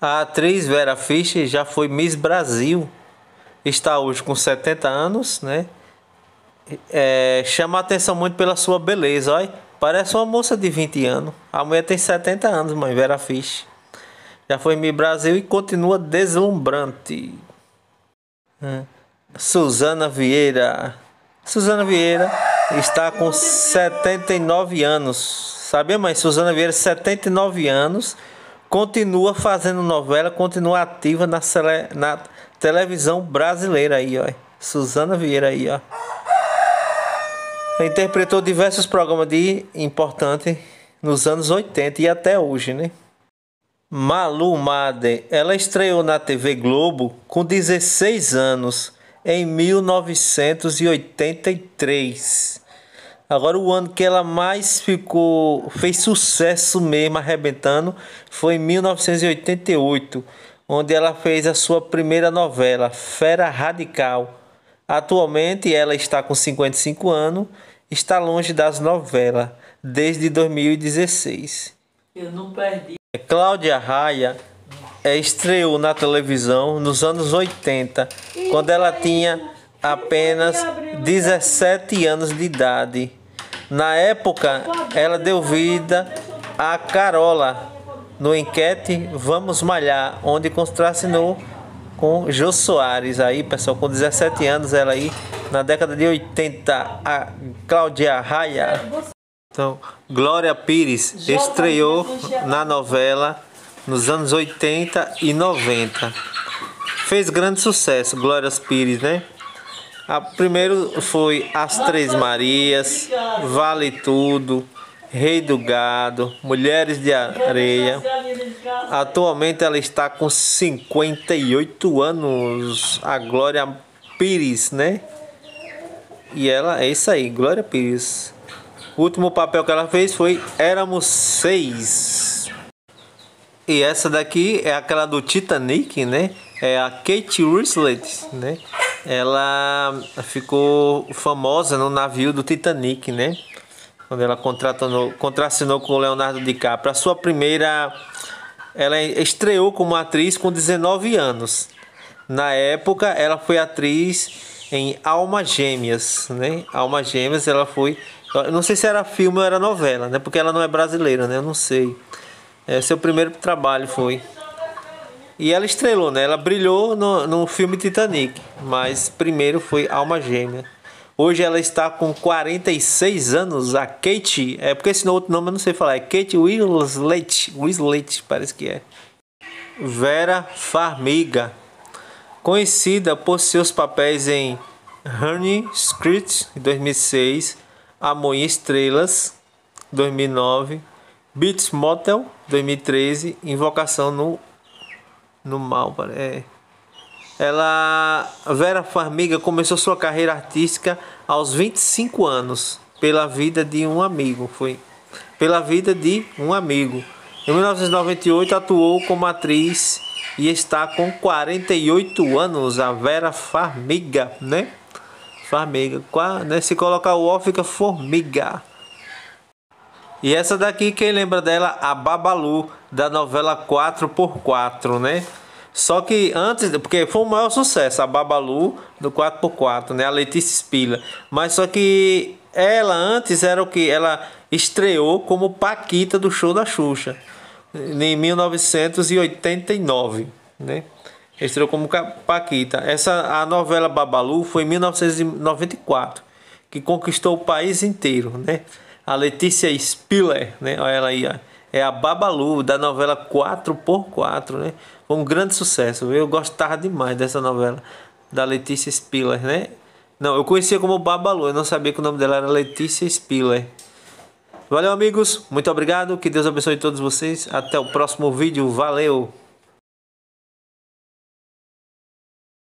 A atriz Vera Fischer já foi Miss Brasil. Está hoje com 70 anos, né? É, chama a atenção muito pela sua beleza, olha. Parece uma moça de 20 anos. A mulher tem 70 anos, mãe, Vera Fischer. Já foi Miss Brasil e continua deslumbrante. Hum. Suzana Vieira. Suzana Vieira está com 79 anos. Sabia, mãe? Suzana Vieira, 79 anos. Continua fazendo novela, continua ativa na, na televisão brasileira aí, ó. Suzana Vieira aí, ó. Interpretou diversos programas de importante nos anos 80 e até hoje, né? Malu Maden, ela estreou na TV Globo com 16 anos em 1983. Agora o ano que ela mais ficou fez sucesso mesmo arrebentando foi em 1988, onde ela fez a sua primeira novela, Fera Radical. Atualmente ela está com 55 anos, está longe das novelas desde 2016. Eu não perdi. Cláudia Raia é, estreou na televisão nos anos 80, quando ela tinha apenas 17 anos de idade. Na época, ela deu vida a Carola no enquete Vamos Malhar, onde contracenou com Jô Soares. Aí, pessoal, com 17 anos, ela aí, na década de 80, a Cláudia Raia. Então, Glória Pires estreou na novela nos anos 80 e 90. Fez grande sucesso, Glória Pires, né? A primeiro foi As Três Marias, Vale Tudo, Rei do Gado, Mulheres de Areia. Atualmente ela está com 58 anos, a Glória Pires, né? E ela é isso aí, Glória Pires. O último papel que ela fez foi Éramos Seis. E essa daqui é aquela do Titanic, né? É a Kate Winslet, né? Ela ficou famosa no navio do Titanic, né? Quando ela contratou, contracenou com o Leonardo DiCaprio. A sua primeira... Ela estreou como atriz com 19 anos. Na época, ela foi atriz em Alma Gêmeas, né? Alma Gêmeas, ela foi... Eu não sei se era filme ou era novela, né? Porque ela não é brasileira, né? Eu não sei. É, seu primeiro trabalho foi. E ela estrelou, né? Ela brilhou no, no filme Titanic, mas primeiro foi Alma Gêmea. Hoje ela está com 46 anos, a Kate. É porque esse outro nome eu não sei falar. É Kate Winslet. Winslet, parece que é. Vera Farmiga. Conhecida por seus papéis em Honey Street, 2006. Amor em Estrelas, 2009. Beats Motel 2013, Invocação no no mal, é. Ela Vera Farmiga começou sua carreira artística aos 25 anos pela vida de um amigo, foi pela vida de um amigo. Em 1998 atuou como atriz e está com 48 anos, a Vera Farmiga, né? Farmiga, né? se colocar o O fica formiga. E essa daqui, quem lembra dela? A Babalu, da novela 4x4, né? Só que antes, porque foi o maior sucesso, a Babalu do 4x4, né? A Letícia Spiller. Mas só que ela antes era o que? Ela estreou como Paquita do show da Xuxa, em 1989, né? Estreou como Paquita. Essa, a novela Babalu foi em 1994, que conquistou o país inteiro, né? A Letícia Spiller, né? Olha ela aí, ó. É a Babalu da novela 4x4, né? Foi um grande sucesso. Eu gostava demais dessa novela da Letícia Spiller, né? Não, eu conhecia como Babalu, eu não sabia que o nome dela era Letícia Spiller. Valeu, amigos. Muito obrigado. Que Deus abençoe todos vocês. Até o próximo vídeo. Valeu!